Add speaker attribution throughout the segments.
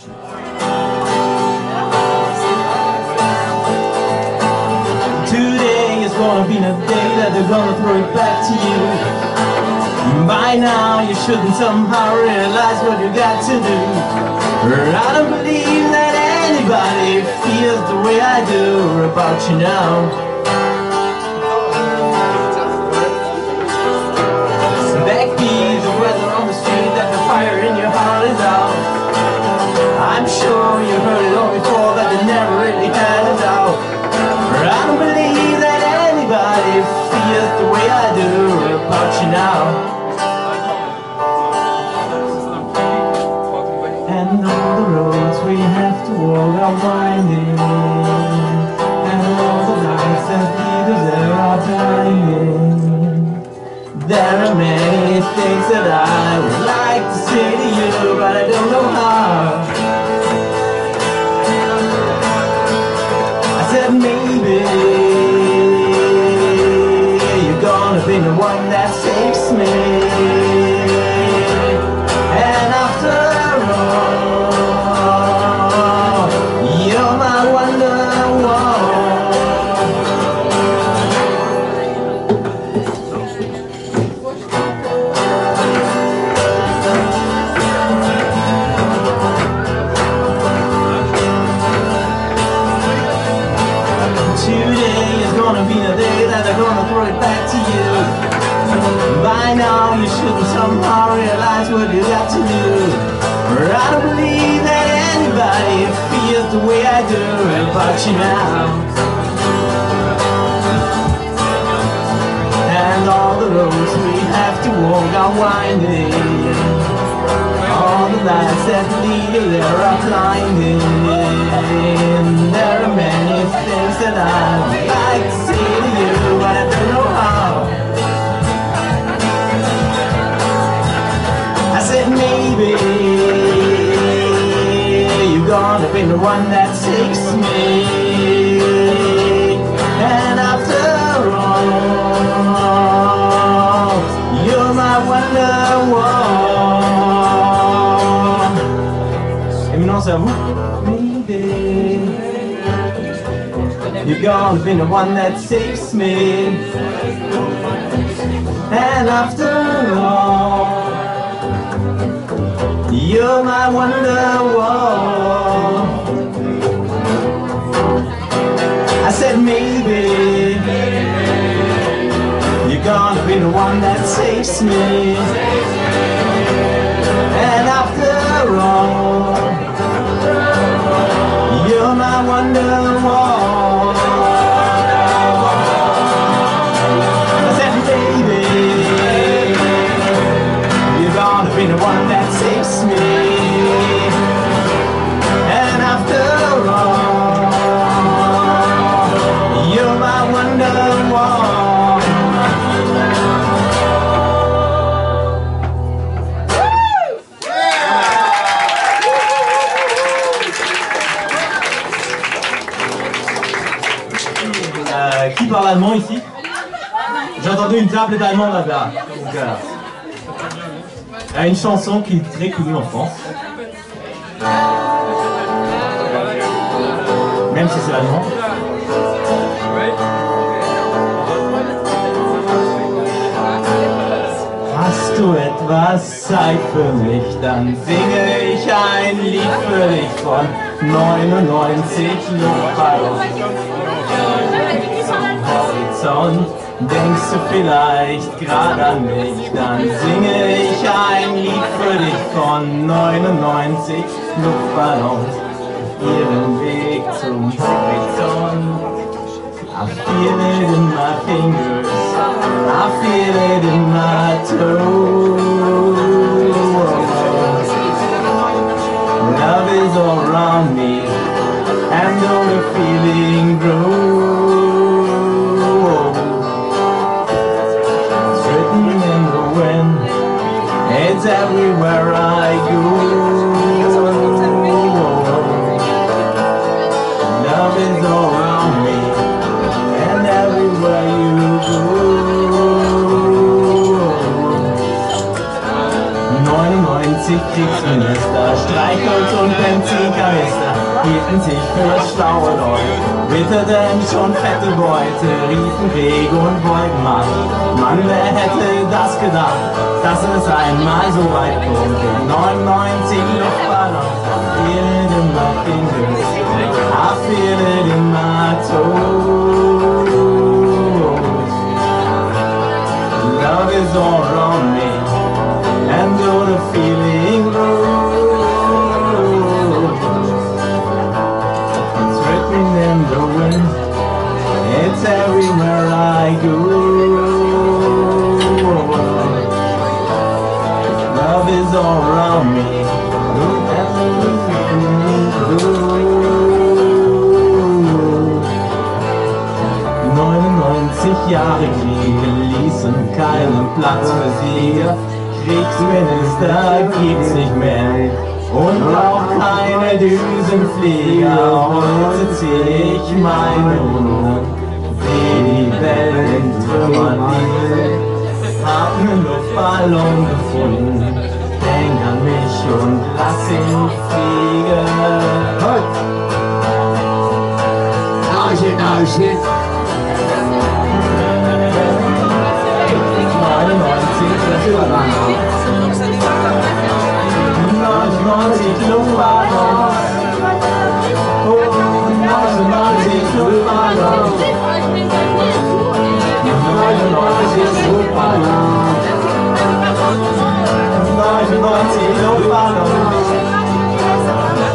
Speaker 1: Today is gonna be the day that they're gonna throw it back to you. By now you shouldn't somehow realize what you got to do. I don't believe that anybody feels the way I do about you now. You now. And all the roads we have to walk are winding And all the lights that lead there are blinding There are many things that I would like shouldn't somehow realize what you got to do. I don't believe that anybody feels the way I do about you now. And all the roads we have to walk are winding. All the lights that lead you there are blinding. There are many things that I be the one that takes me. And after all, you're my wonder Et maintenant c'est à vous. Maybe you're gonna be the one that saves me. And after all, you're my wonderwall. Said maybe you're gonna be the one that saves me. J'ai entendu une table allemande là-bas. Une chanson qui est très connue en France. Même si c'est allemand. Hast du etwas Zeit für mich, dann singe ich ein Lied für dich von 99 Luftballons. Horizont Denkst du vielleicht gerade an mich, dann singe ich ein Lied für dich von 99 Luftballons, ihren Weg zum Horizont. I feel it in my fingers, I feel it in my toes. 99 Kriegsminister, Streichholz und Benzin hielten sich für schlaue Leute, witterten schon fette Beute, riefen Regen und Wolkenmacht. Mann, wer hätte das gedacht, dass es einmal so weit kommt? 99 Luftballons, fehlen immer Fingers, fehlen I go. Love is all around me, and you're the feeling grows. 99 Jahre Kriege ließen keinen Platz für Sieger. Kriegsminister gibt's nicht mehr und auch keine Düsenflieger. Heute zieh ich meine seh die Welt liegen. Hab nen Luftballon gefunden, denk an mich und lass ihn fliegen.
Speaker 2: Arschin, Arschin.
Speaker 1: 99 Luftballons.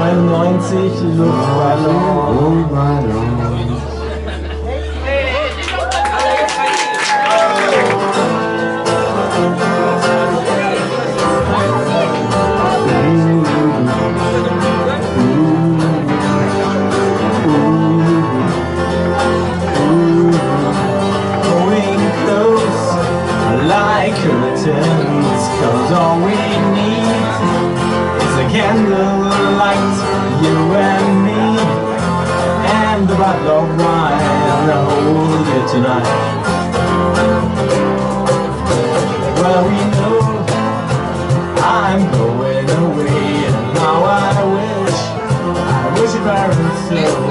Speaker 1: 99 Luftballons. You and me. And the bottle of wine to hold you tonight. Well we know I'm going away. And now I wish I wish it weren't so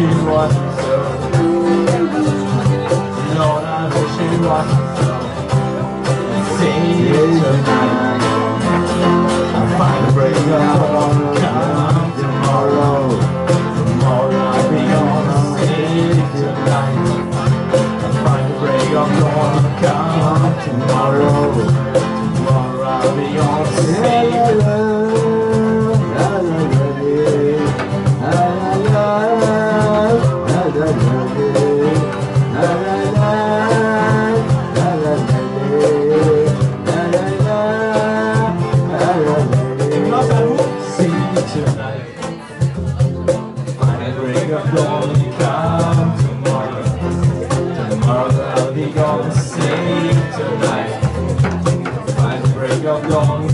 Speaker 1: I wish You tonight. Find a break of dawn.